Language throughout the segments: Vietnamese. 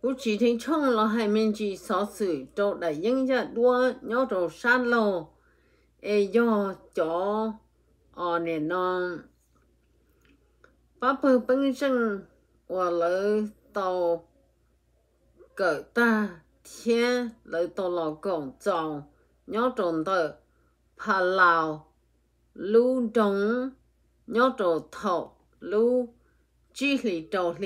我只听冲了海面去烧水，做来人家多，要做沙漏，哎要叫哦年呢，爸爸本身我来到个大天来到老公做，要做的怕老路东，要做头路。chỉ lý trò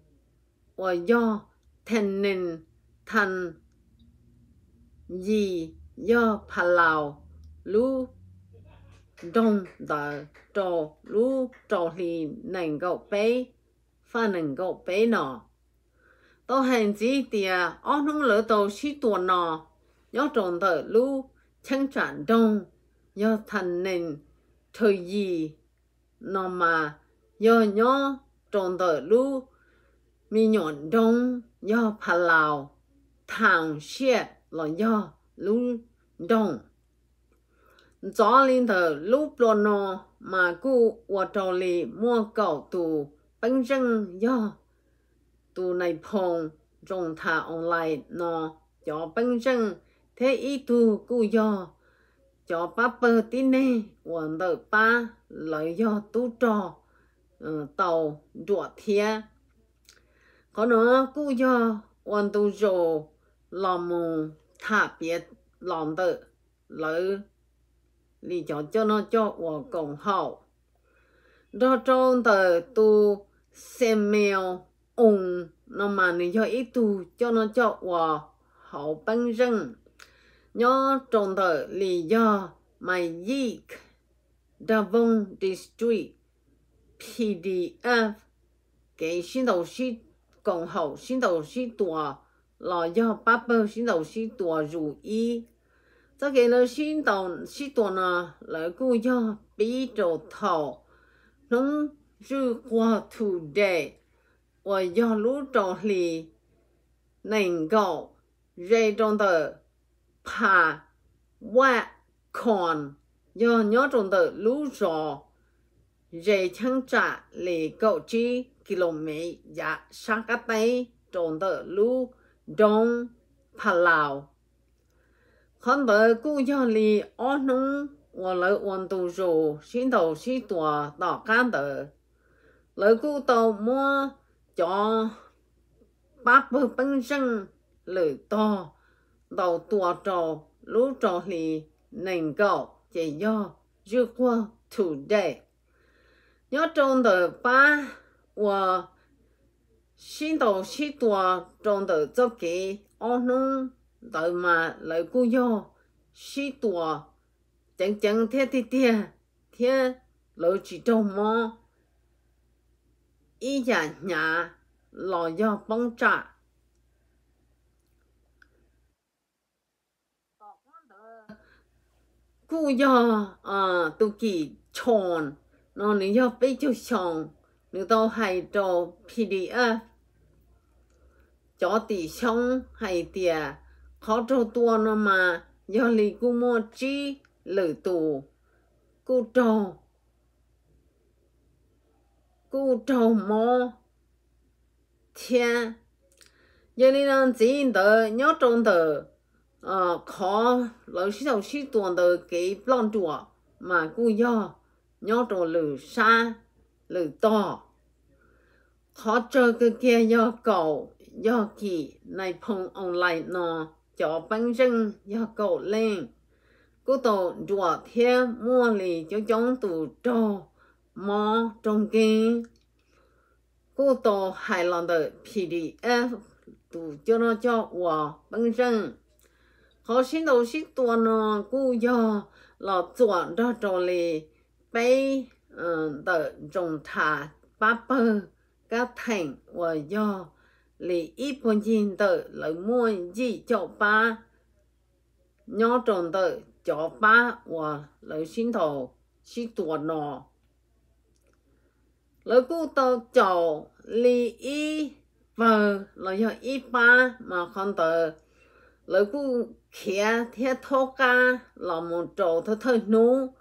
và do thành nền thành gì do phà lào, lu đông đã cho lu cho thì nền gậu bé pha nền gậu bé nọ. Tôi hẹn gì thì ông không lỡ tàu chỉ tuần nọ. Nhớ tròn tờ lu chân trạng đông nhớ thành nền thời gì nọ mà. Nhớ nhớ tròn tờ lu mi nhọn đông do phà lào thang xe là do lũ đông gió lên thờ tờ lu nò mà cụ và trò lì mua cầu tù bánh răng do tù này phòng trong thả online nò cho bánh răng. Thế ý tù cụ do cho ba bơ tí nè hoàn tờ ba lợi do tu trò ờ, tàu rùa thia có nó cú cho hoàn tu rồ làm mù thả biệt làm tự lỡ lý cho cho nó cho của cộng hậu đó trong tờ tu xem mèo ung nó mà ni cho ít tu cho nó cho của hậu băng rừng nhớ trong tờ lý do mày yik Davon District PDF 给新老师 讲好，新老师大来要八百新老师大如意。这个呢，新老师大呢，来个要比着头，能如果 today 我要录着里能够热中的怕外看，要那种的录着。dây chăng trả lì cậu chi km ya Shakatay tròn tờ lu dong Palau. Khăn tờ cụ cho lì ô nông ngồi lợi ổn tù rù, xin tàu xí tùa tỏ can tờ. Lợi cụ tàu mua cho bác bơ băng răng lợi to tàu tua trò, lũ trò lì nền cầu chỉ do dư qua today. Nhớ tròn tờ ba 我新到许多种的这个我弄到嘛来个要许多整整天天天天老几种么，一家nhà lo do bóng trả cú do à tu kỳ chọn nó nếu do bây giờ xong nếu tao hay cho PDF cho tỷ xong hay tiền khó cho tua nó mà. Do lý cú mua chi lử tù. Cú cho cú cho mò thiên giờ lý nó chỉ đỡ nhớ trong đỡ ờ khó lỡ sĩ đầu sĩ tuần đỡ cái plan chùa mà cú do, nhớ đồ lử xa lử to. Khó cho cái kia do cầu do kỳ này phong ông lại nọ cho bánh răng do cầu lên. Cô tổ đùa theo mua lì cho chống tù trâu mò trong kia cô tổ hài lòng đời pdf tù cho nó cho hòa bánh răng. Khó xin đầu xin tuần nó cô do là chọn ra cho lì, bay 的种茶八百个藤，我要 里一般人的老母一九八，鸟中的九八我老心头是多呢。老古到九里一分，老要一八嘛看到老古徛贴土家，老母做他头努。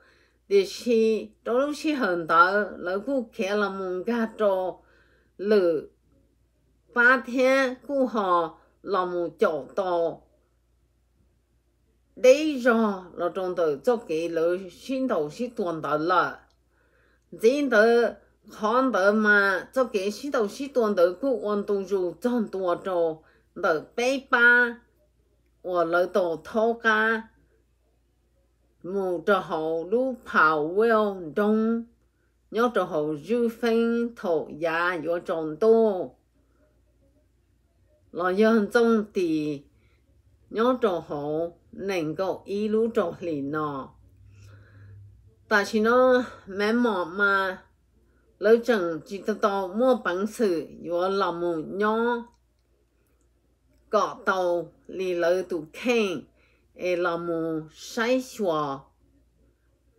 thì khi đó lúc khi hận tớ lỡ cụ kia là mong gà trò lử ba thiên cụ họ là mong chỗ tò đây rồi là trong tờ cho cái lỡ xin đầu xin tuần tờ là chính tờ khán tờ mà cho cái xin đầu xin tuần tờ cụ hoàn toàn dù trong tuần trò tờ bê ba 我来到土家。 mù trò hồ đu phào weo đông nhớ trò hồ dư phanh thổ giá yếu tròn tô. Lo dân trong tì nhớ trò hồ nền cầu ý lũ trò lì nọ. Ta chỉ nó mẹ mọ mà lỡ chẳng chỉ tao tao mua bằng sự yếu lòng mù nhớ cọ tàu lì lỡ tụ khen ai là mu sai xóa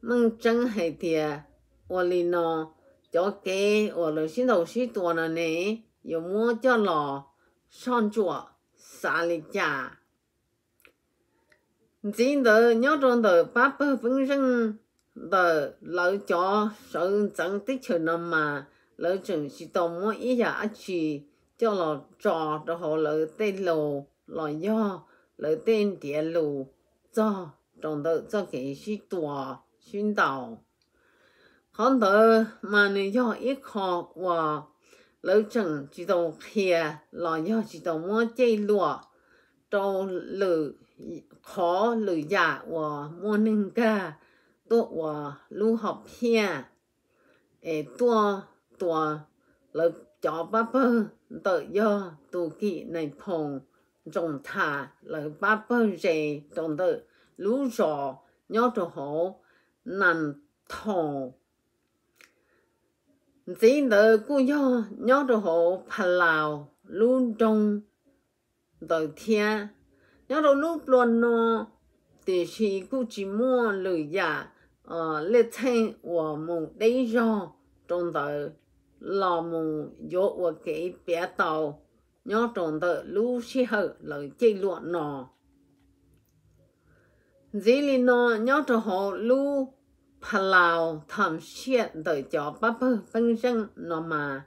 mong chân hay thiệt ô lì nó cho kê ô lì xin đầu xí tùa nà nè. Yêu mua cho lò, son chùa xa lì chà. Chỉ đợi nhớ trong đợi ba bơ vững răng. Đợi lỡ cho sợ chẳng tích chờ nằm mà. Lỡ chừng chỉ tông mua ý giả chỉ cho lò trò cho họ lỡ tên lồ, lò do lời tên địa lù cho trong đó cho cái sĩ tòa xuyên đạo còn đó mà nếu do ít khó và lời chẳng chỉ đầu kia là do chỉ đầu mua chơi lụa trong lử khó lử giả và mua nâng ca và lưu học here ê tua tua lời cho bà bơ tự do tù kỵ này trồng thà là ba bao giờ trồng tự lũ rò nhớ cho họ nằm thò chỉ đợi cô nhớ nhớ cho họ phà lào lũ trông đời thiên nhớ cho lũ luôn nó thì chỉ cô chỉ mua lười giả ờ lệ thanh và một đấy rò trong đời lò mù dỗ và cái bé tàu nhớ tròn tờ lũ xí hở, lời chơi luận nọ. Dĩ lì nọ nhớ trò họ lũ phà lào thầm xiết tờ cho bắp bơ phân răng nọ mà.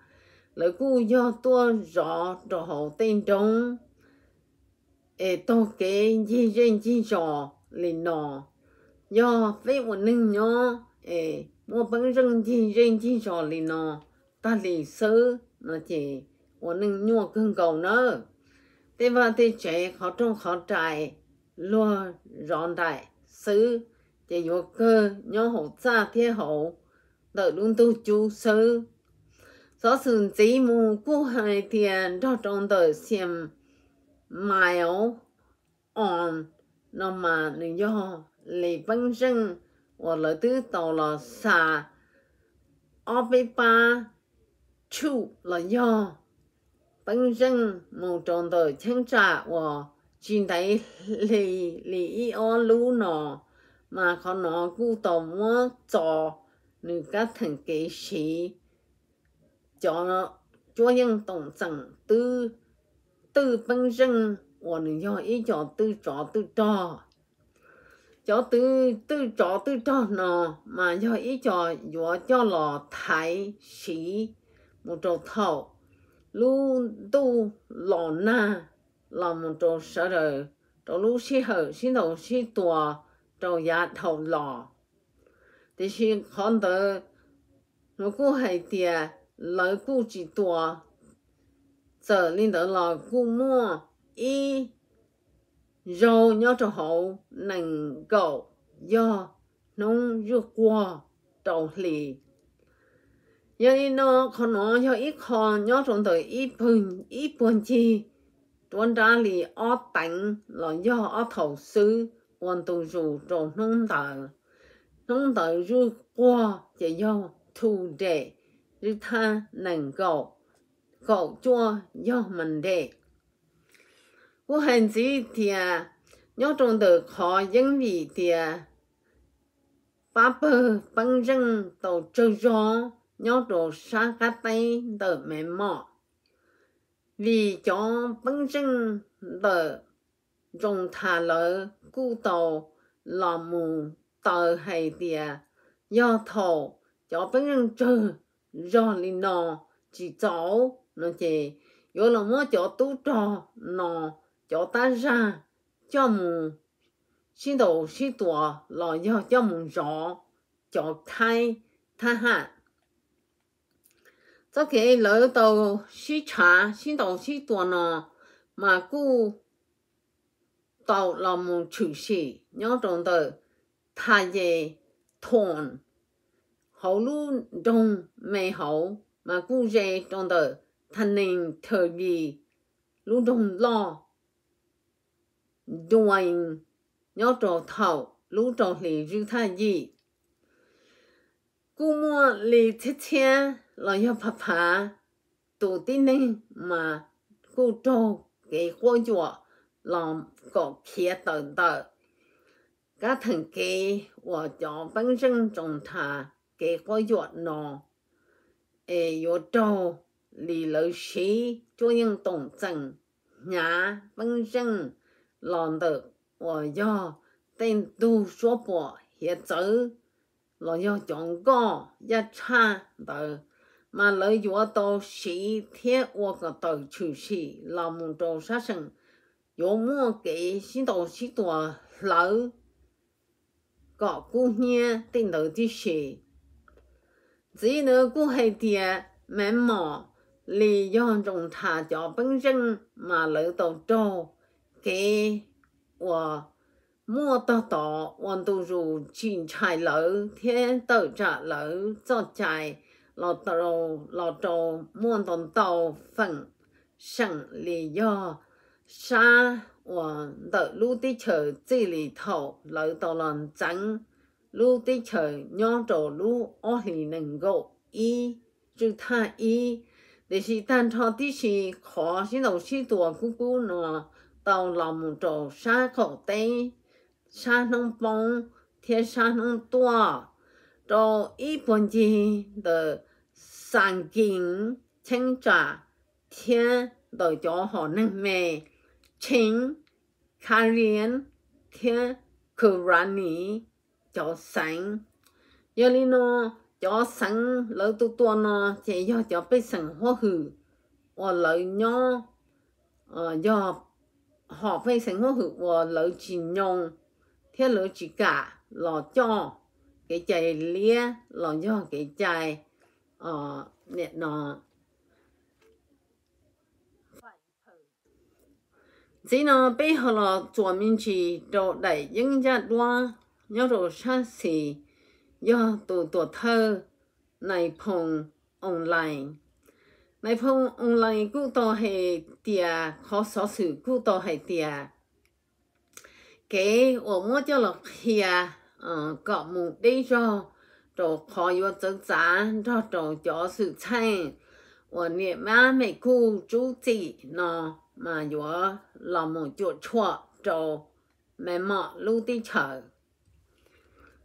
Lời cú do tua rõ trò họ tên trống. Ê, tô kế dì dân dì rõ lì nọ do phê một nâng nhớ ê, mua phân răng dì dân dì rõ lì nọ ta lì sớ nó chỉ 我能鸟更高呢，对吧？对这好种好摘，落让带收，这有个鸟好炸天好，到轮到就收。所以这么过海天，这种的先买哦，on，那么你要你本身我来都到了啥，二百八，出了要。 本身某种的清查我现在里里一安路呢，mà có nó cú tàu mua cho nữ các thành kế sĩ cho nó cho những tổng sản tư tư bản thân của nữ do ý cho tư cho tư cho cho tư tư cho tư cho nó mà do ý cho do cho lò thái sĩ một trò thầu lu tu lò na làm một chỗ sợ đời trò lu xí hở xí đầu xí tua trò giá dạ thầu lò. Thì xí khán tờ nó cũng hay tiệt lời cũng chỉ tua giờ linh tờ là cũng mua, y rồi nhớ cho hậu nâng cầu do nông rước qua đầu lì. 因为呢，可能要一看，要从头一半一半去，端家里二等，了要二头收，往都入做弄到，弄到入瓜就要土的，让它能够 cậu chua do mình đề của hành gì thì nhớ trong được họ dân vì thì ba bơ băng răng tàu chơi gió Nhớ đồ xa cá tay, tờ mẹ mọ. Vì cho băng sinh tờ dùng thả lỡ cu tàu, lò mù, tờ hay tìa. Do thổ cho băng sinh trừ do lì nò, chỉ cháu nó chỉ yo là mua cho tu trò, nò cho ta ra, cho mù. Xin đầu xin tùa, lò do cho mù rõ cho thay tha hạn cho cái lỡ đầu xin trả xin đầu xin tuổi nọ mà cu tàu là mù chủ sĩ nhớ trong đời thay về thôn hậu lu đông mê hậu mà cu dê trong đời thành nên thời kỳ lu đông lo đuôi nhớ trò thầu lu trò lì rư tha gì cu mua lì thiết thiên lo yo papa tu tin tiên nên mà cu trò cái hoa chùa làm có kia tờ tờ. Các thằng kia và cho bản thân trong thà cái hoa chùa nó ê yo trò lì lỡ sĩ cho những tổng dân nhà bản thân làm được và do tên tu số bỏ hiện tử. Là do chọn có giá cha tờ mà lợi dụng tổ sĩ thiết hoặc là tổ chủ sĩ là một tổ sát sinh. Dù mua cái xin tổ sĩ tổ lợi có cú nhé tình đầu tí sĩ. Chỉ nếu cú hay tiền mẹ mỏ lý do trong thả cho bánh răng mà lợi tổ trâu cái và mua tổ tổ hoàn tụ dù chỉnh chạy lợi thiên tổ trả lợi cho chạy 老到老到摸得到粉，省里要沙我的陆地球这里头楼到人真，陆地球让着路二里能够一就他一，但是单朝的是考试老师多姑姑呢。tàu lòng trổ sa khẩu tê sa nông bông thiên sa nông Tua trổ y bốn gì de sáng kinh chân trả thiên de cho họ nâng mê chính khá liên thiên cử rani cho sáng giờ li nó cho sáng lỡ tu tua nó chỉ do cho biết sáng hoa hử và lợi nhau ờ do họ phải sinh hoạt hữu và lợi trình nhung theo lợi chỉ cả là cho cái chạy lia lòng cho cái chạy ờ nè nó chỉ nó bây giờ là chuẩn mình chỉ đồ đại những gia đoa nhớ đồ xa xỉ do tụ tụ thơ này phòng online này phòng online cũng đó hệ địa, khó sở sự cũng đó hệ địa. cái ở mua cho là kia 呃搞目的说就可以增长就就就是菜我你妈没顾主子呢嘛有老母就错就没嘛陆地球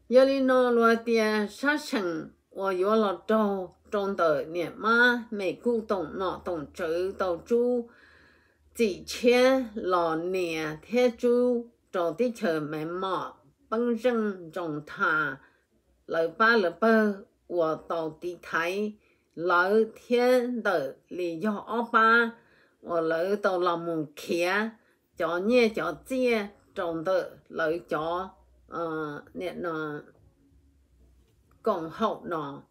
有哩呢落地杀生我有了就 trong đời niệm ma mẹ cu tổng nọ tổng chữ tàu chu chỉ chia lò nè thế chu trong tí chờ mẹ mọ bằng rừng trong thà. Lời ba lời bơ của tổ tí thái. Lời thiên tử lý do ô ba. Và lời tổ lòng mù kia cho nhẹ cho chia trong tử lời cho ờ nè nó còn hậu nó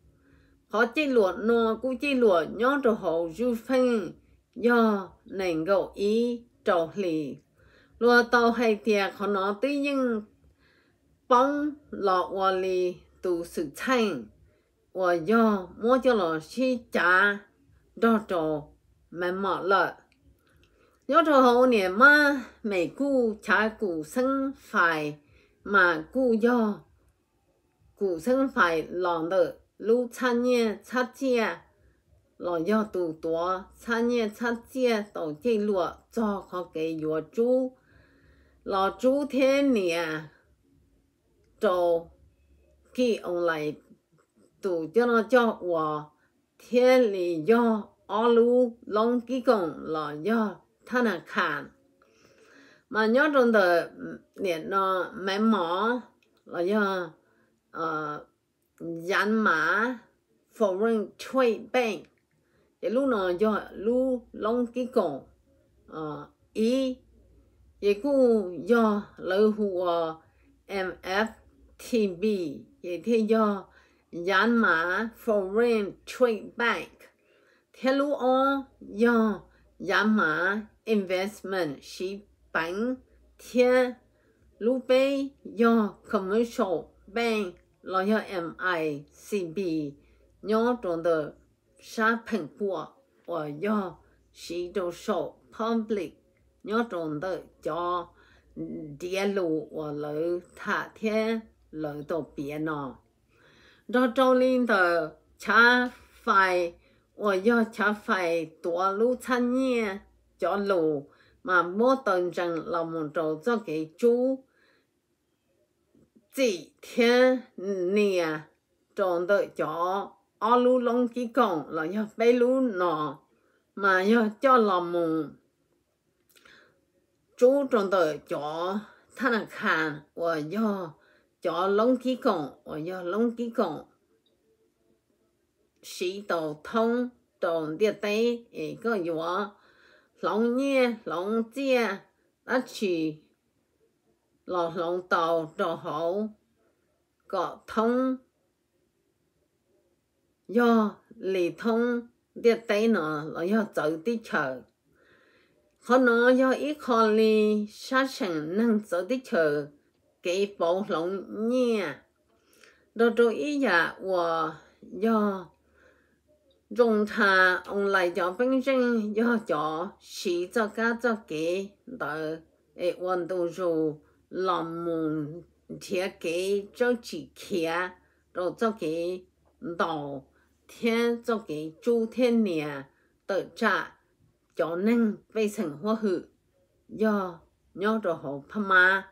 họ chỉ luận nó cũng chỉ luận nhớ cho họ du phân do nền gậu ý trầu lì. Lúa tàu hay tiệt họ nó tuy nhiên bóng lọ hòa lì tu sự thành và do mua cho nó chi trả đó cho mẹ mọ lợi nhớ cho họ nè mà mẹ cu trả cụ sinh phải mà cụ do cụ sinh phải lòng được lu cha nhẹ cha chia 老要多多，参年参节都记录，做好给月主，老主天年， 就给我来读叫那叫我天里要二路龙几公老要他那看，mà nhớ trong đời niệm nó mấy mỏ là do ờ dán mã foreign trade bank cái lúc nào cho lúc long cái cổ ờ ý cái cú do TB, hùa MFTB cái thế do dán mã foreign trade bank thế lúc đó do dán mã investment ship bank thiên lúc bây do commercial bank lo do MICB nhớ trong đời sa thành của và do sĩ đồ sổ public nhớ trong đời cho địa lụ và lợi thả thiên lợi tổ bia nọ đó trong linh tờ chá phải và do cha phải tổ lũ 参业 cho lũ mà mỗi tuần rằng là một trò cho cái chú chỉ thiên nè tròn đợi cho ở lũ long kí cổng là do bé lũ nọ mà do cho làm một chú tròn đợi cho thân là khàn và do cho lông khí cổng và cho lông khí cổng sĩ đầu thông tròn địa tế có gì lông nhẹ lông chia đã chỉ lò lông tàu trò hậu có thông, do lì thông, địa tây nó là do 走 đi chờ họ nó do ít khó lì sát đi năng 走 đi chờ cái bộ lòng nhẹ đó rồi ý dạ, giả và do dùng thà ông lại cho bệnh nhân do cho sĩ cho cả cho kế đỡ ê vận động rồi. Làm môn thiết kế cho chỉ kia rồi cho kế đào thiên cho kế chu thiên nhà tự trả cho nên vệ sinh hoa hữu do, nhớ rồi hậu phama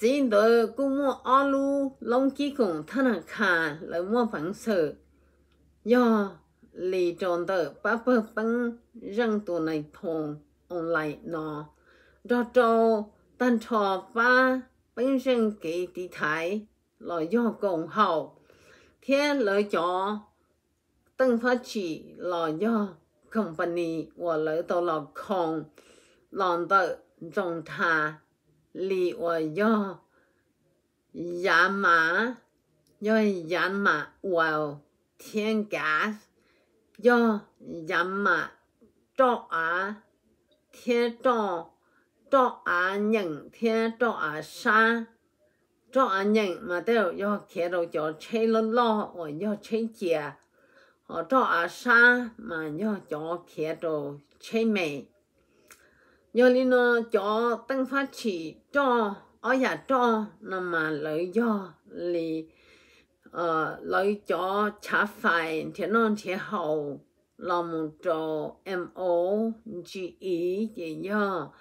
chỉ đợi cũng mua alu long kỹ cùng thân là khả lại mua bằng sự. Do lì tròn tờ ba bơ băng răng tù này thùng ông lại nó đó cho tan trò ba băng răng kỳ tí thái là do cộng hậu. Thế lợi cho tân phát chỉ là do company và lợi tàu là không lòng tờ trong thà lì và yo giá mã yo giá mã wow thiên gas yo nhắm mà cho à thiên cho cho à nhận thiên cho à sa. Cho à nhận mà đều yo kia đâu cho chơi lo lo và yo chơi chè họ cho à sa mà yo cho kia đâu chơi mày do lý nó cho tăng phát chỉ cho ở nhà cho nằm mà lợi do lì ờ lợi cho trả phải thì nó thì hậu làm trò M O G E gì do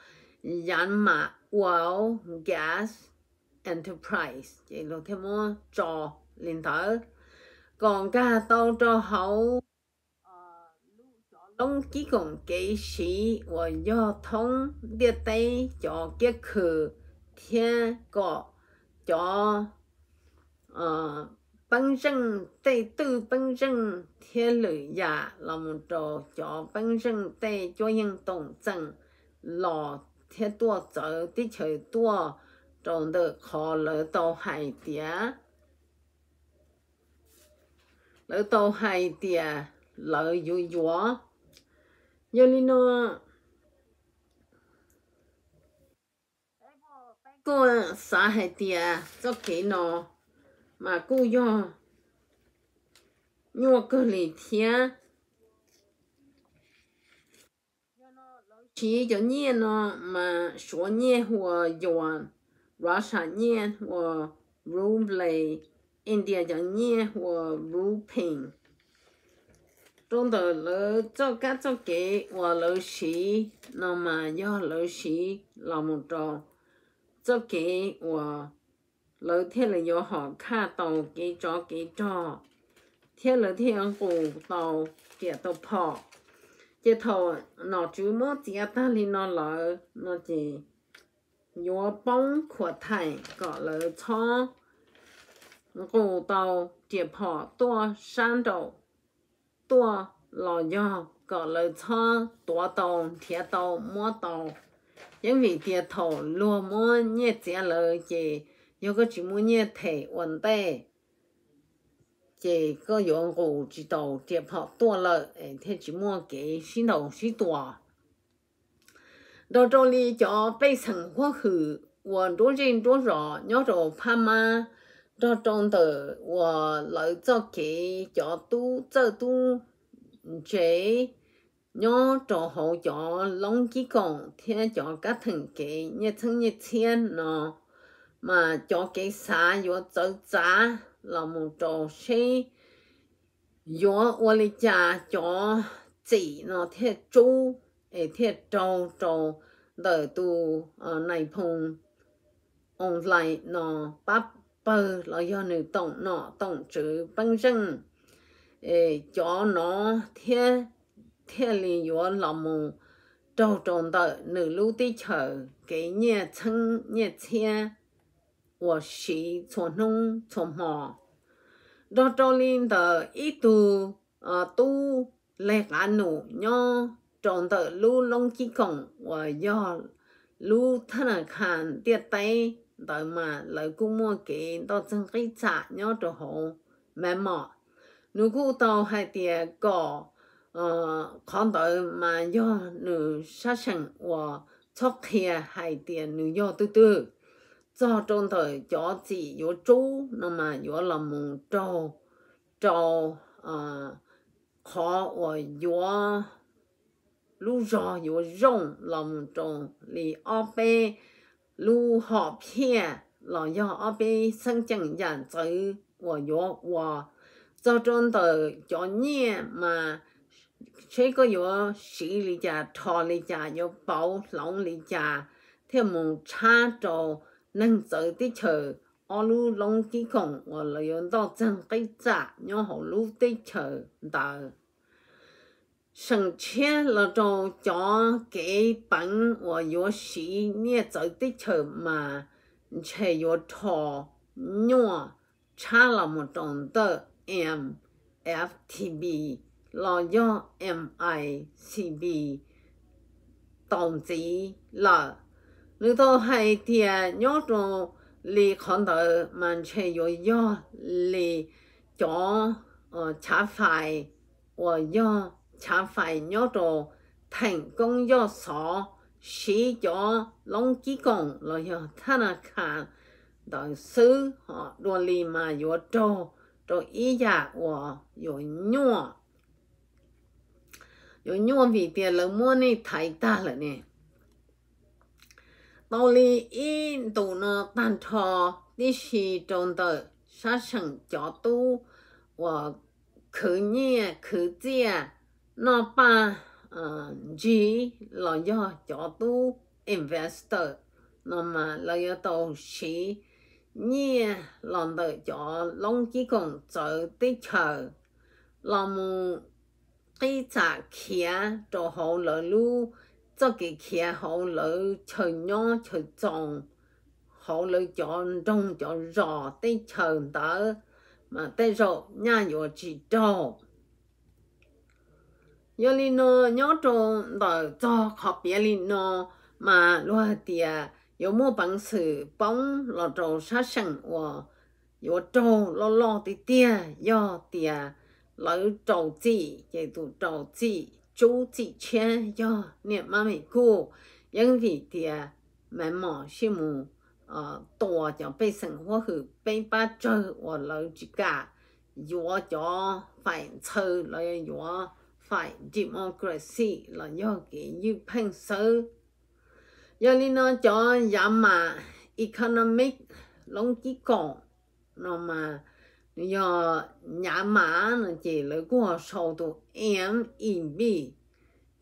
dán mà Wow Gas Enterprise. Vậy là thêm một cho liên tử, còn cả tao cho hậu long chỉ còn kế sĩ và do thông địa tây cho cái khử thiên có cho ờ băng rừng tây tư băng rừng thiên lự giả dạ là một trò cho băng rừng tây cho những tổng dân lò thiên tua trở đi chơi tua trong được khó lỡ tàu hải tía. Lỡ tàu hải tía, lỡ yu yu Yolino cô xã hệ tia cho kỹ nó mà cô yo nhua cơ lì thia chỉ cho nhiên nó mà số nhiên hoặc yuan. Rõ sa nhiên hoặc ruble India cho nhiên nhẹ hoặc trong đó lỡ cho cá cho kế và lỡ sĩ nó mà do lỡ sĩ làm một trò cho kế và lỡ thế là do họ kha tàu kế cho kế cho thế là thế ông cụ tàu kia tàu phò chỉ thầu nó chú mốt chỉ ta li nó lỡ nó chỉ nhúa bông của thầy có lỡ cho cụ tàu chỉ phò tua sáng đầu 多老娘搞了仓多刀铁刀磨刀，因为点头落寞你见了这有个这么年头问题，这个用户知道这跑多了，哎，他这么给心头许多。到这里叫被生活后，我多人多少，要着怕吗？ đó trong tờ và lợi cho cái cho tu cho tu chế nhớ cho hậu cho, long kỹ còn thiên cho các thằng cái nhất thân nhất thiên nó mà cho cái xa vô cho giá là một trò xe vô ô lý cha cho chỉ nó thế chú ấy thế trâu trâu đời tu ờ, này phong online nó bắt bờ là do nữ tổng nọ, tổng chữ băng rừng ê cho nó thiên thiên lý yo là mù. Trâu tròn tờ nữ lưu tí chờ cái nhẹ chân nhẹ xe và sĩ cho nông cho mò. Đó linh ít tu à tu lệ cả nụ nhó tròn đợi lưu long chi cổng. Và do lưu thân là tiết tay đợi mà lời cũng mua kỹ đó chẳng cái trả nhớ cho họ mẹ mọ nếu cô tàu hay tiền có ờ con đợi mà do nữ sát sinh và chọc kia hay tiền nữ do tư tư. Cho trong thời cho chỉ yếu chú nó mà yếu là một trâu trâu ờ khó và yếu lúc rõ yếu rong làm trâu lì ở bên 如何骗老要二边生经人走我要我这种的叫念嘛，这个要洗里家、炒里家、要包弄里家，他们差着能走的去，二路弄几公，我来用到真给咋，然后路的去到。 省钱那种讲给本我要洗，你走的车嘛，才要炒肉，差那么种的 M F T B，老要 M I C B，动子了，你都还点那种你看到蛮才要要你讲呃茶饭，我要。 Chả phải nhớ đồ thành công do sọ sĩ cho long ký công là do thân là khả đời sư họ đồ lì mà yo đồ đồ ý giả của yo nhua. Yo nhua vì tiền là mua này thấy ta là nè. Tao lì ý đồ nó tan thọ đi xì trong đời sát sẵn cho tu và khử nhẹ khử chia nó ba ờ, gì là do cho tu investor. Nó mà là do đầu sĩ. Nhi là đầu cho long chỉ còn chờ tới chờ. Là mu cái trả kia cho họ lỡ lu cho cái kia họ lỡ chờ nhỏ chờ trồng họ lỡ cho trong cho rõ tới chờ đó mà tới rồi nhà yo chỉ cho yo li no nhớ trong đó cho học biệt li no mà lo tia yo mua bằng sự, bóng lo trâu sát sinh và yo trâu lo lo thì tia yo tia lỡ trâu chỉ vậy tụ trâu chỉ chú chỉ chen yo niệm mà mình cô nhưng vì tia mẹ mỏ xí mù ờ tổ cho bây sinh hoạt hử bây ba chơi và lỡ chỉ cả yo cho phải chơi lo yo phải democracy là do cái như phân sơ do lý nó cho giảm mà economic long chỉ còn nó mà giờ nhà má nó chỉ là qua sau đó em im bi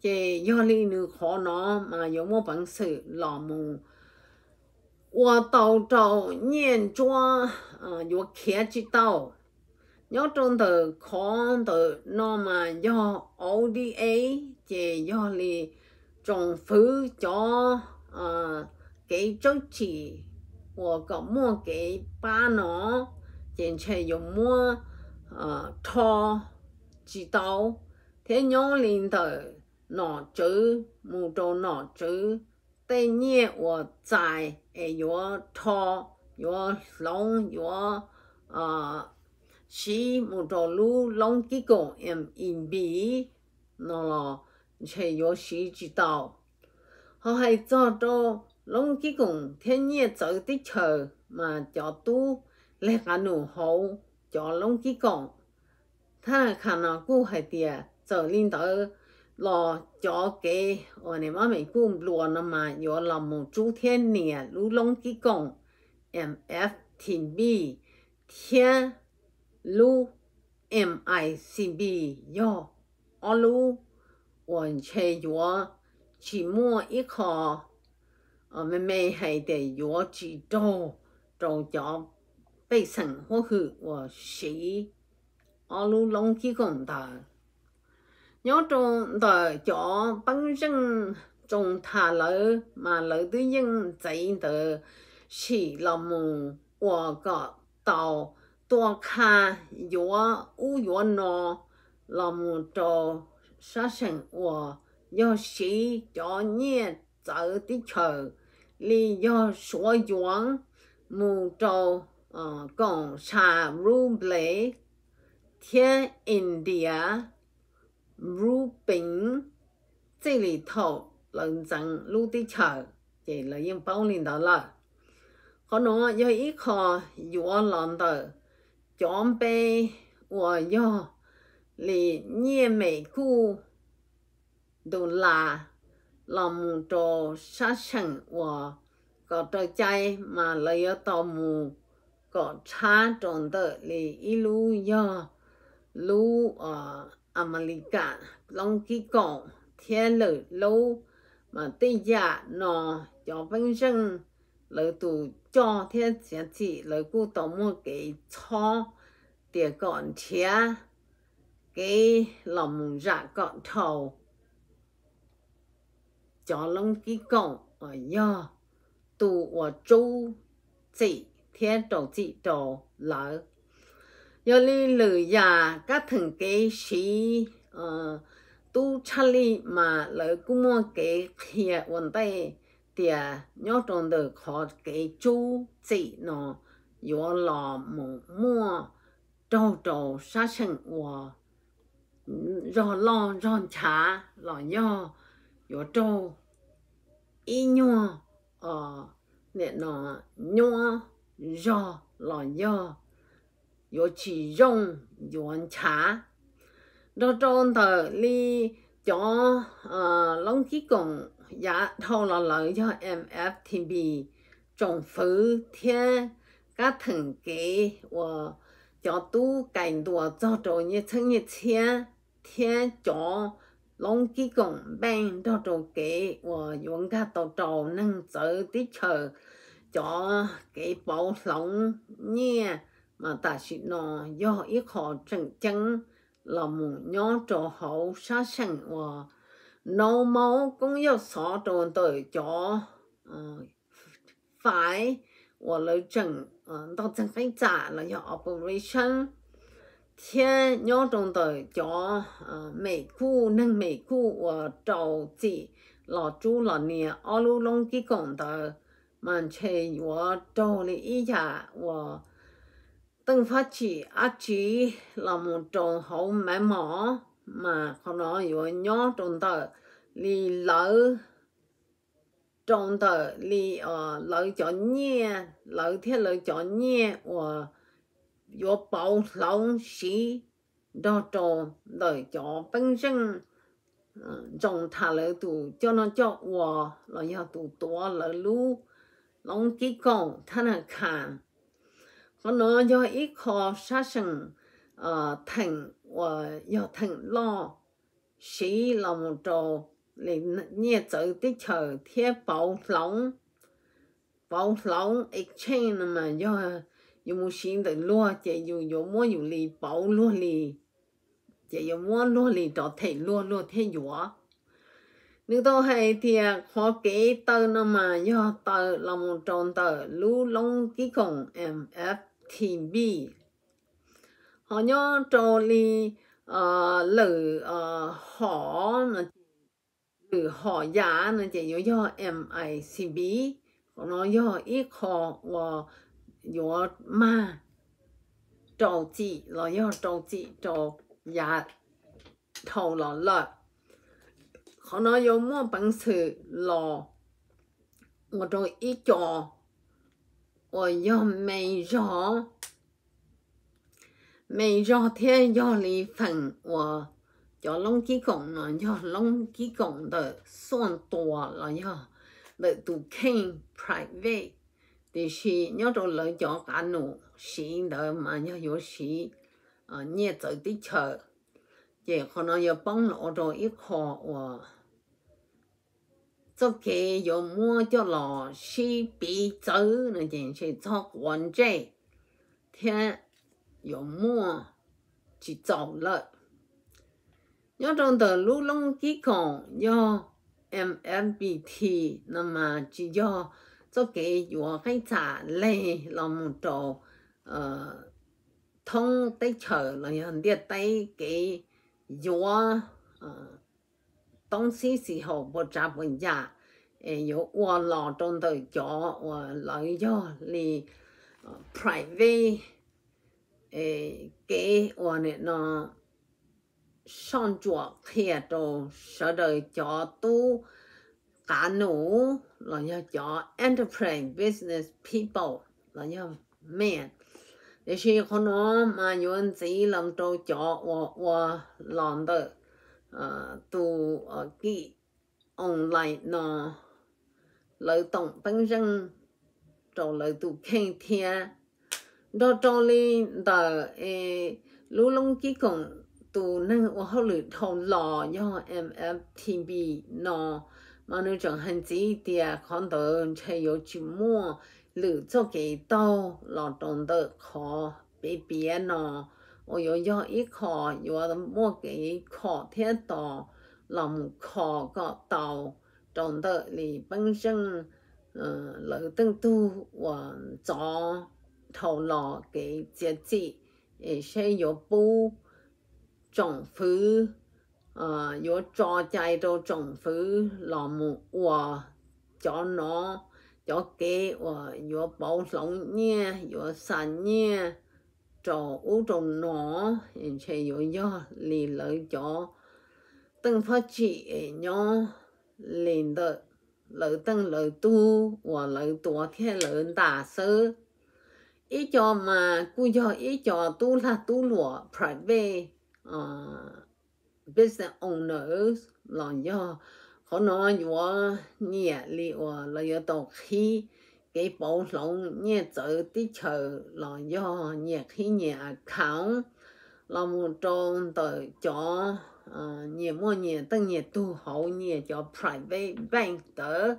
chỉ giờ đi nữa khó nó mà có một bằng sự làm một 我到找念庄，呃，我看知道， nhớ trong từ con từ nó mà do ODA chỉ do lì trồng phứ cho uh, cái chỗ chỉ của có mua cái ba nó. Chỉ chỉ dùng mua ờ, uh, thò chỉ tàu. Thế nhớ lên từ nó chữ mù trâu nó chữ. Tên nhiên của tại ở chỗ thò chỗ lông chỗ uh, chỉ một trò lu long kí cổ em in bì nó là chế yếu sĩ chỉ đạo họ hay cho cho long kí cổ thiên nhiên trở tích chờ mà cho tu lẽ cả nụ hậu cho long kí cổ. Ta khả năng cũ hay tiệt trở lên tới lo cho cái ở này mà mình cũng luôn là mà có làm một chú thiên nhiên lu long kí cổ. Em f thiên bì thiên lu, m i c b, yo. O lu won che yo chỉ mua ít kho ở mình mày hay để yo chỉ đồ đồ cho bây sẵn hoa hư và sĩ o lu long chỉ còn tờ nhớ trong tờ cho bắn răng trong thà lỡ mà lỡ tư nhân dạy tờ chỉ là mù và có tàu tua kha yếu u yếu nó là mù cho sát sinh và do sĩ cho nhẹ trở tí chờ lý do số yuan mù cho cộng sản ruble thiên India rú bình 这里头认真录的桥，这了用保领到了。可能有一颗越南的 装备，我要离年美股都拉，那么着杀生我搞到在马来要到木搞差种的，你一路要路啊。America long ký cộng thiên lử lâu mà tây giả nó cho vinh sinh lỡ tù cho thiên giá trị lời cụ tổ mua cái cho để còn chia cái lòng dạ gọn thầu cho long cái cộng ở nhà tù ở châu trị thiên tổ trị tổ lỡ do li lử ya các thằng cái sĩ ờ tu chali mà lời cũng mua cái kia vấn đề địa nhớ trong đời khó cái chú chỉ nó yếu lò mù mua trâu trâu sát sinh hoa, rồi lo rồi chả lo nhớ yếu trâu ý nhớ ờ nên nó nhớ rồi lo nhớ yếu chỉ rong yếu chả. Rồi trong đời đi cho ờ long khí cùng 也透了了叫 MFTB 政府天家庭给我叫都更多做着一层一千天讲龙基公病到着给我用家到着能走的车，叫给保龙呢。mà ta sĩ nó do ít khó chân chân là một nhỏ trò hậu xa sẵn và nấu máu cũng yêu số tròn tới cho ờ, phải và lời chân đó ờ, chẳng phải trả là do operation. Thiên nhỏ tròn tới cho ờ, mỹ khu, nâng mỹ khu và trầu chỉ là chú là nè ở lưu lông kí cộng tờ. Mà chê và trầu lý ý chả và từng phát chỉ ác chỉ là một trồng hậu mẹ mỏ mà không nói vô nhó trong tờ, li lỡ trong tờ, li ờ lỡ cho nhẹ lỡ thế lỡ cho nhẹ và vô bảo lòng sĩ đó cho lỡ cho bình sinh ờ, trong thà lỡ tụ cho nó cho và lỡ cho tụ tỏ lỡ lú lòng kỹ cầu thân là khả có nó cho ít khó sát sinh ờ thành 我要疼咯，是那么多，你你走的球贴包笼，包笼一千那么要有冇新的落，就有有么有哩包落哩，就有么落哩到贴落落贴药。nếu tôi hay thì khó kế tờ nó mà do tờ là một trong tờ lưu long ký cùng MFTB họ nhớ trò li ờ lử ờ, họ lử họ giá nó chỉ yếu do MICB nó do ít họ và yếu ma. Trò chỉ là yếu trò chỉ trò giá thầu, là lợi họ nói yếu mua bằng sự là một trò ít trò. Và yếu mày rõ. 每热天要离份，我要弄几工了，要弄几工的算多了要，来都看 private，但是要到来叫干弄，新的嘛要有时，啊，你走的车，也可能要帮老着一块我。做给有么叫老师别走那件事做关键，天 有么就走了。要种的路龙机构要 MLBT，那么就要做给我给咋嘞，那么多呃通对球，那样的对给我呃。东西时候不扎不呀，诶，有我劳动的叫我老要哩，private， 诶，给我呢那上桌开到说的叫都干奴，老要叫 enterprise business people，老要 man。那些可能嘛，有人自己能都叫我我懒的。uh, tu uh, kỹ online nó lời tổng bằng răng cho lời tu khen thia đó trong li đó lũ lông chỉ còn tụ năng ở hậu lử thầu lò do MFTB nó mà nó chẳng hạn gì thì à còn đó chơi có chữ mua, lử cho cái đau lò trong đó khó bị bia nó ở yo yo ít khó yo mua cái khó thiết đó làm khó có đau trong đó thì bản thân ờ lỡ tương tu và chọn 头脑给节制，而且有补政府，啊，有抓在到政府，那么我叫孬，要给我有保两年，有三年。trò u trò nó chạy yo yo lì lợi cho từng phát chỉ nhỏ lên được lợi từng lợi tu và lợi tua theo lợi đa sơ ý cho mà cú cho ý cho tu là tu lụa private uh, business owners là do họ nói yo nhẹ li ở là do tổ khi cái bảo lòng nhẹ tự tí chờ là do nhẹ khi nhẹ khảo là một trong tờ cho ờ, nhẹ mua nhẹ tăng nhẹ tu hậu nhẹ cho private bank tờ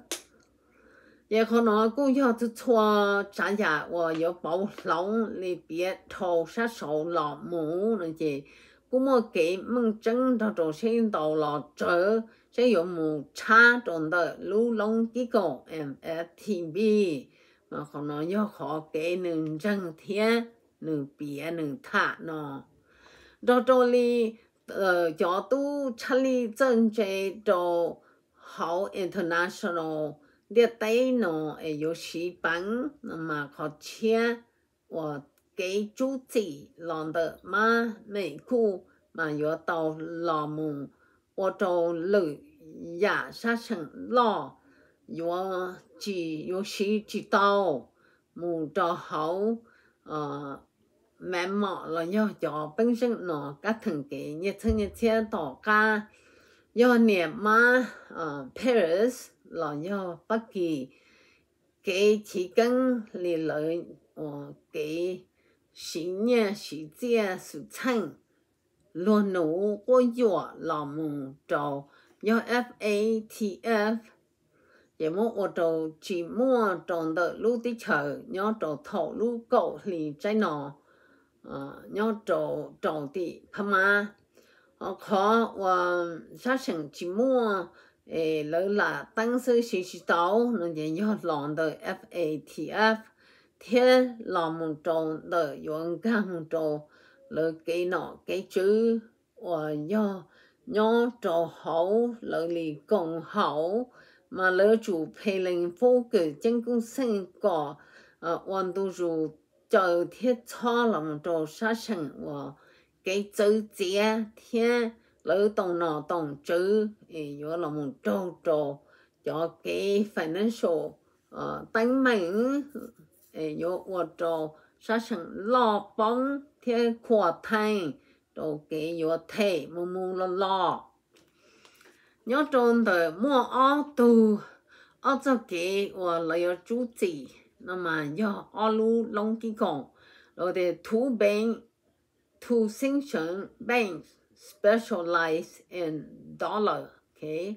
也可能公要是错咱家我有保龙里边头杀手老母那些，我们给门诊到中心到了这。sẽ có một cha trong đời lưu long ký cổ MFTB mà không nói do khó kể nương răng thiên nương bia nương thả nó đó cho li ờ cho tu chali chân chế cho hậu international địa tây nó ở有西班那么靠切我给主席让的嘛美国嘛要到老母我到路亚沙城老。有只有时知道，冇做好，呃，慢慢了要叫本身喏，家庭给一层一层大家，要年嘛，呃，Paris là do bất kỳ cái chỉ cần lì lợi ở cái sinh nhà sự gia, sự thành luôn nổ có dọa làm mù trò do FATF vậy muốn ở trò chỉ mua tròn đợi lúc tí chờ nhớ trò thổ lúc cậu lì trái nọ ờ, nhớ chỗ trò tí khá mà khó ờ, và sát sẵn chỉ muốn. 诶，老啦，当时学习到，人家要浪的 FATF。天老母中的勇敢做了给那给主，我要要做好了里更好，嘛了就培灵佛个真公生个，呃，温度就就天差了做啥生我给走节 lỡ tổng nọ tổng chữ thì vô là một trâu trồ cho cái financial ờ tánh mạnh thì vô vô trồ sa sẵn lo bóng thiên khỏa thành cho cái vô thể mù mù lo lo. Nhớ trôn thời mua áo tù áo cho cái vô là vô chú chỉ, nó mà do áo lú lông kỳ còn rồi thì thú bệnh thú sinh trưởng bệnh specialize in dollar. Okay.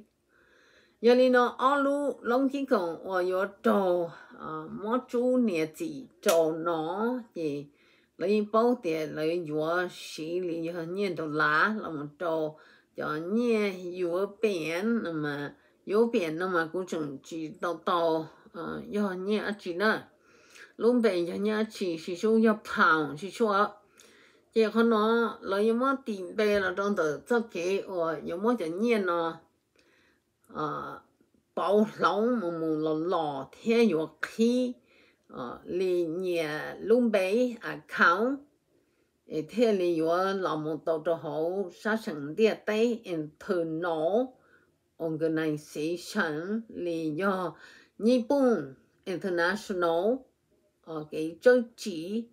Giờ này nó ở lu long chính còn ở yo trâu ờ, mỗi chú nè gì trâu nó gì lấy bao tiền lấy yo xí lý yo nhiên đồ lá, là một trâu cho nhiên yo biển mà yo biển nó mà cũng chẳng chỉ đầu đầu yo nhiên chỉ nữa luôn biển yo nhiên chỉ chỉ số yo pound chỉ số chỉ có nó là những món tiền bè là trong tờ cho kế những món chẳng nhiên nó à bảo lão mà mù lò lò thế nhiều à lì nhà luôn à khảo ở thế lì nhiều lão mù tàu cho hậu sát sẵn International ở cái chương chỉ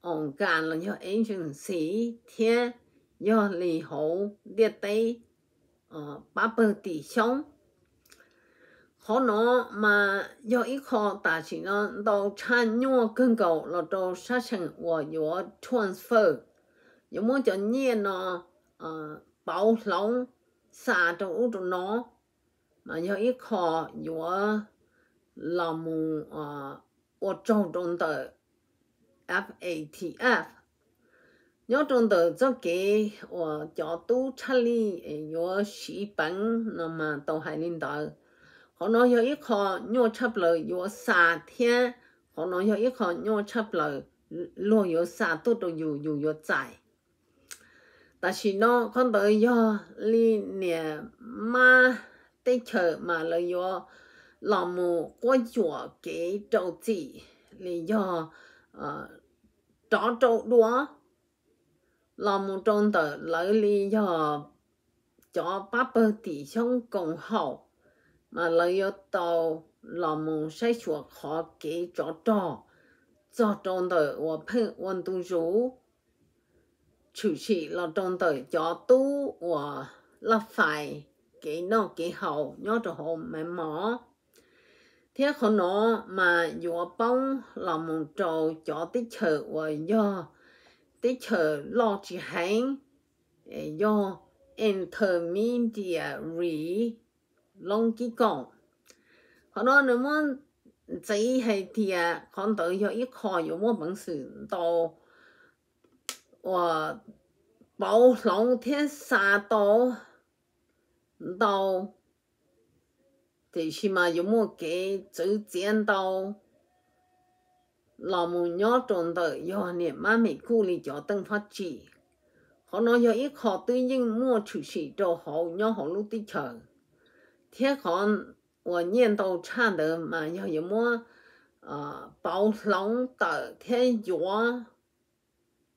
ông cả là yo agency theo yo li hậu địa tây ờ ba bờ tỷ sống họ nó mà do ít khó ta chỉ nó đâu chan nhau cân cầu là đâu sát sinh và có transfer 有么叫念呢？呃，包容啥都有的呢，嘛有一颗有老母啊，我注重的 FATF. Nhớ trong tờ cho kế và cho tu chá lý nhớ sĩ bắn nó mà tàu hải linh tờ. Họ nói yếu ít khó nhớ chấp lời yếu xa thiên. Họ nói yếu ít khó nhớ chấp lời lo yếu xa tốt đồ yếu yếu yếu chạy. Tại vì nó con tờ yếu lý nè mà tê chờ mà lời yếu lòng mù quá chùa kế trâu chỉ lý do 呃。trỏ trâu đua là một trong tờ lấy lý do cho bắp tỷ sống cùng hậu mà lấy yếu tàu là một sai chuột khó kỹ trỏ trò. Do trong tờ của phân quân tu rú. Chủ trị là trong tờ cho tu của là phải kỹ nó kỹ hậu, nhớ cho hồ mẹ mỏ thế họ nó mà yếu bông là một trò cho tích chờ và do tích chờ lo chỉ hành do intermediary à, long kỹ công họ nói nếu mà chỉ hay thì à, con tự do ít khó có một bằng sự đồ và bảo lòng thiên xa đồ đồ thì xí mà dùng một cái chữ chiến đấu làm một nhớ tròn tới, do niệm mà mình khu lý cho tân phát chỉ. Họ nói do ít họ tuy nhiên mua chủ sĩ cho họ nhớ họ lúc tích chờ. Thế họ và đầu cha được mà do dùng à ờ, bảo lòng tới thế gió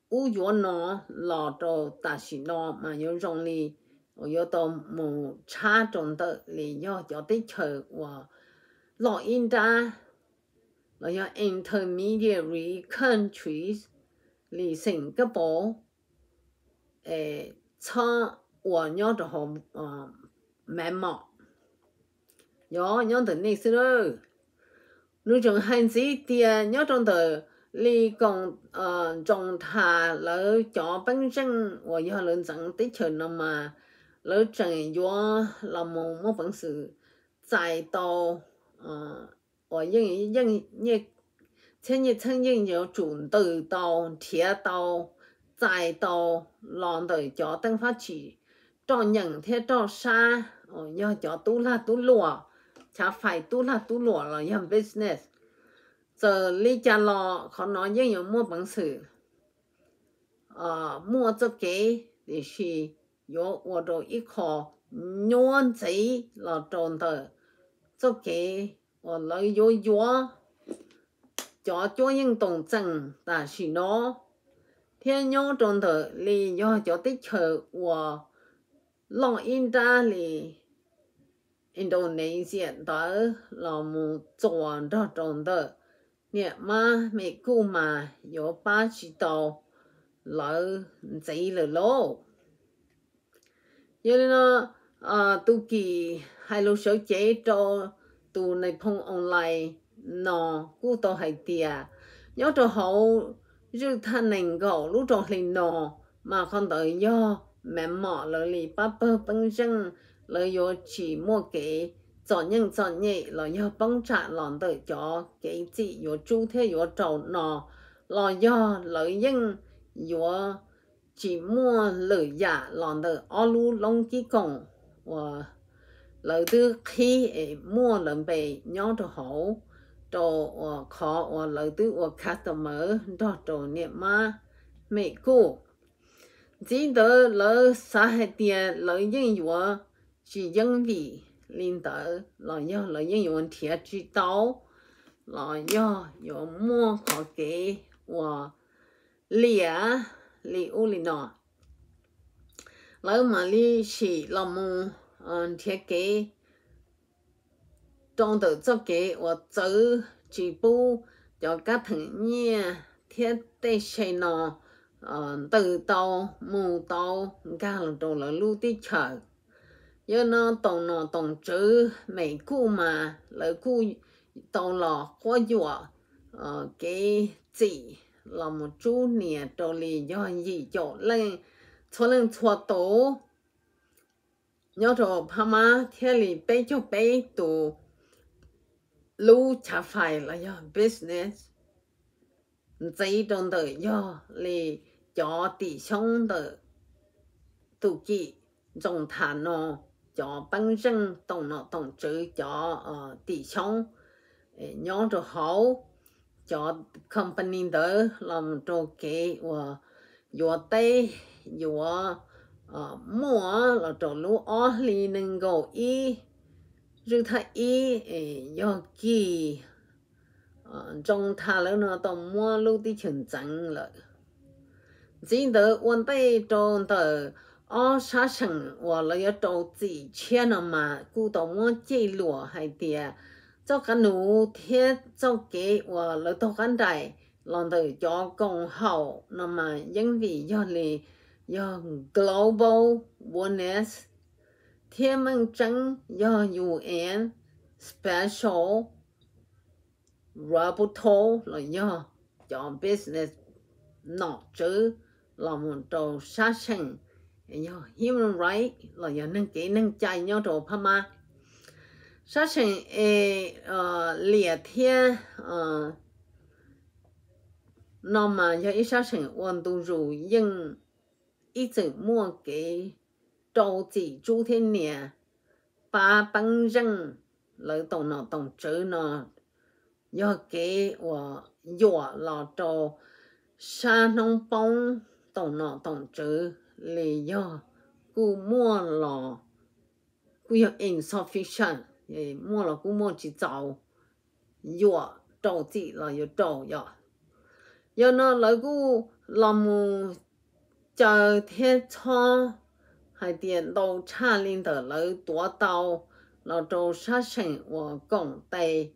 u gió nó lò cho ta sĩ nó mà nhớ rong lý 我要到冇差中的你要要得求我老应该，我要 intermediary countries 嚟新加坡，诶差我要就好啊，慢慢。nhỏ nhỏ từ này xưa rồi nếu trong hành gì thì nhỏ trong từ 你讲呃中他了脚本身我要认真的去了嘛， lỡ chẳng gió là một một phần sự giải đau ờ ở những những những chân như chân những nhiều chuẩn từ đau thiết đau giải đau lòng đời cho tăng phát chỉ cho nhận thế cho xa ờ nhờ cho tu là tu lùa chả phải tu là tu lùa là nhầm business giờ lý cha lo khó nói những nhiều một phần sự ờ mua cho cái để 是。có 我都一颗软子了种的，这个我来有药。cho cho những tổng chân ta chỉ nó thiên nhau trong thờ li do cho tích chờ và lòng in ra li Indonesia đó là một chỗ đó trong thờ nè mà mẹ cô mà có ba chỉ tàu lỡ giấy lỡ lô cho Nên nó à tu kỳ hai lô số chế cho tu này phong online nó cú to hay tia nhớ cho hậu dư thân nền gỗ lúc cho hình nó mà không đợi do mẹ mỏ lỡ lì bắp bơ bưng răng, lỡ yo chỉ mua cái chọn nhân chọn nhị lỡ yo bưng trả lòng đợi cho cái chị yo chú thế yo trầu nó lỡ yo lỡ nhân yo chỉ mua lửa giả lòng tờ ô lu lông chỉ công, và lỡ tư khi mua lần bề nhau cho hậu cho khó và lỡ tư và customer cho cho niệm ma mẹ cô chỉ tờ lỡ xã hệ tiền lỡ dân dùa chỉ dân vị linh tờ lỡ do lỡ dân dùa thiệt chỉ tao lỡ do dùa mua khó kế và lìa li u li nọ. Lỡ mà li chỉ là mu thiết kế trong đầu cho kế và chữ chỉ bu cho các thằng nhia, thiết tế xây nọ ờ, từ tàu, mù tàu cả là đồ là lưu tí chờ giờ nó tổng nó tổng chữ mấy cụ mà, lỡ cụ tàu lò khó dọa ờ, cái gì là một chú nè đồ lì do gì chỗ lên. Cho lên cho tổ. Nhớ rồi bà má thế lì bé cho bé tụ lu chả phải là do business. Giấy trong tờ do lì cho tỷ xong tờ tụ kỵ trong thả nó cho băng rừng tổng nó tổng chữ cho tỷ xong nhớ rồi, hậu cho company đó làm cho cái và yo tây yo mua là cho lũ ở lì nâng go y rồi thay y yo kì ờ, trong thà lỡ nó tổng mua lũ đi chuyển trắng lợ. Chỉ đỡ vấn đề trong tờ ở xã sinh và là cho đầu chỉ chia nó mà, cụ tổng mua chế lúa hay tiệt cho cái nụ thiết cho kế và lỡ tàu khán đại làm từ cho công hậu nó mà những vị do lì do global oneness thiên mình trắng do UN special Roberto là do cho business nọ chứ là một trò sát sinh do human right là do nâng kỹ nâng chạy nhau trò Pama sát sinh e lìa thiên nó mà do ít sát sinh hoàn tu rủ nhưng ít tự mua cái 周记诸天年，把本人来到那当州呢，要给我药老到山东帮到那当州里要顾摸了，顾要 insufficient， 诶，摸了顾摸去找药周记了要找药，要那那个那么叫天仓。hai tiền đầu cha linh tờ lỡ tua tàu nó trâu sát sinh và công tay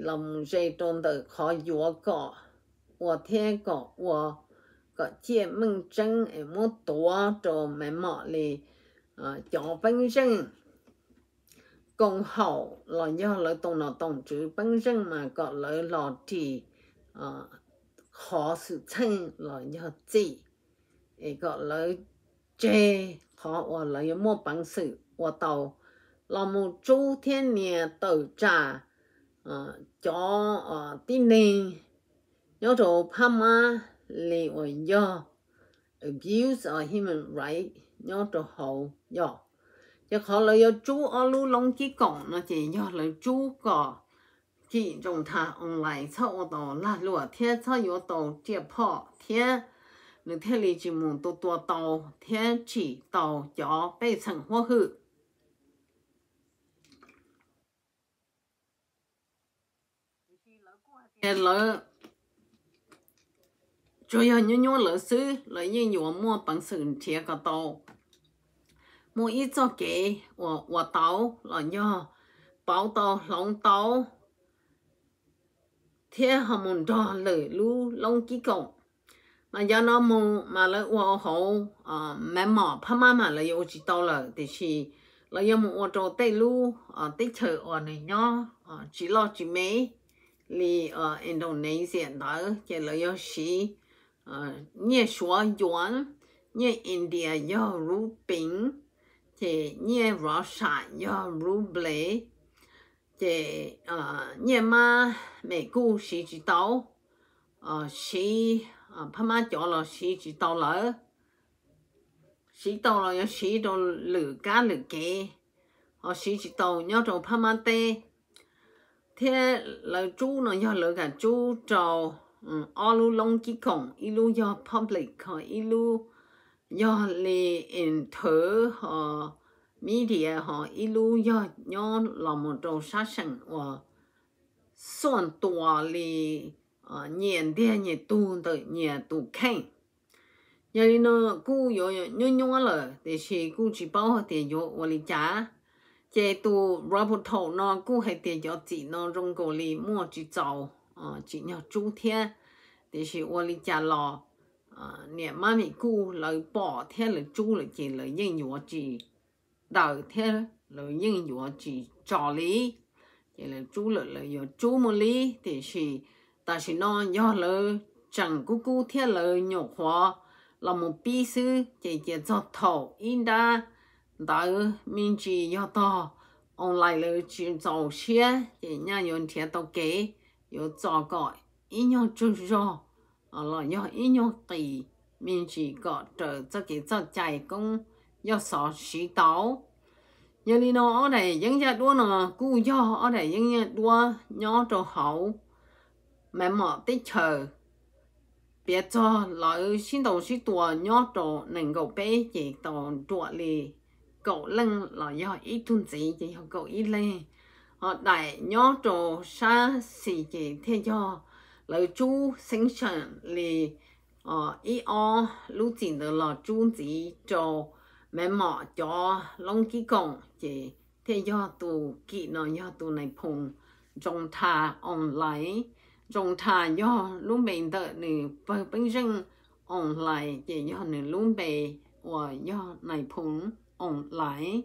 lòng dây trong tờ khó yếu cỏ và thế cỏ và có chế mừng chân ở một tua cho mẹ mọ lì cho bánh rừng công hậu là do lợi tổng nó tổng chữ bánh rừng mà có lợi lọ thì ờ, khó sự chân là do gì ấy gọi là chê, khó và là mua bằng sự và tàu. Là một chú thiên nhà tự trả ờ, cho ờ, tin nền nhớ đồ Pama, lì và do. Abuse of human right, nhớ đồ hậu do giờ họ là do chú ở lưu long chỉ còn nó chỉ giờ là chú có chỉ trong thà ông lại sau ô tô là lúa thiên sau yếu tàu chia phọ thiên nếu thiên lý chỉ muốn tổ tổ tàu thiên chỉ tàu gió bay sang hoa hư lỡ cho yo nhớ nhớ lỡ sư lỡ như nhiều mua bằng sự thiệt cả tàu mỗi ít cho kế của của tàu là nhớ bảo tàu lòng tàu thế họ muốn cho lời lu long kí cộng mà giờ nó mù mà lại ô hồ à mẹ mỏ pha mà mà lại ô chỉ tàu là thì chỉ là yêu ô cho tây lu à tây chờ ở này nhá à chỉ lo chỉ mấy li ở Indonesia đó chỉ là giờ chỉ à nhẹ số yuan nhẹ India yêu rupin thì nhẹ Russia yêu ruble thì ờ, à nhẹ mà mẹ quốc sĩ chỉ tàu à sĩ ờ, à phá mà cho là sĩ chỉ tàu lỡ. Sĩ tàu là do sĩ đồ lử cá lử kê họ ờ, sĩ chỉ tàu nhớ đồ phá má tê. Thế là chú nó do lỡ cả chú trò alu long kí cổng ilu do public họ ilu yo le in thơ họ media họ ilu yo yo là một đầu sát sinh và soạn tòa li nhận địa nhận tu tự nhận tu khen giờ đi nó cú yo yo nhung nhung là để chỉ cú chỉ bảo tiền yo và li trả chế tu robot thầu nó cú hay tiền yo chỉ nó rong cổ li mua chỉ giàu chỉ nhỏ chú thiên để chỉ và li trả lò nè mà nè cu lời bỏ thế lời chú lời chỉ lời nhân nhụa chỉ đời thế lời nhân nhụa chỉ trò lý chỉ lời chú lời lời nhụa chú một lý thì chỉ ta chỉ nó do lời chẳng cu cu thế lời nhụa hoa là một bí sư chỉ chỉ cho thổ in đa đời mình chỉ do to ông lại lời chỉ cho xe chỉ nhà nhụa thiệt tao kế yếu cho gọi ý nhau chú rồi Ờ, lo nhỏ ít nhỏ tỷ mình chỉ có trở cho cái cho chạy cũng do sợ sĩ táo. Giờ đi nó ở đây những nhà đua nó cú do ở đây những nhà đua nhỏ cho hậu. Mẹ mọ tích chờ. Biết cho lại xin đầu xin tua nhỏ cho nên cậu bé chỉ tàu tua lì. Cậu lưng là do ít thun gì chỉ cậu ít lên họ đại nhỏ cho xa xì chỉ theo cho lời chú sinh sản lì ờ ý o lũ chín được là chú chỉ cho mẹ mọ cho long ký công chỉ thế do tụ kỹ nó do tụ này phùng trong thà online trong thà do lũ bệnh đợi nè bởi bệnh rừng online chỉ do nè lũ bệnh và do này phùng online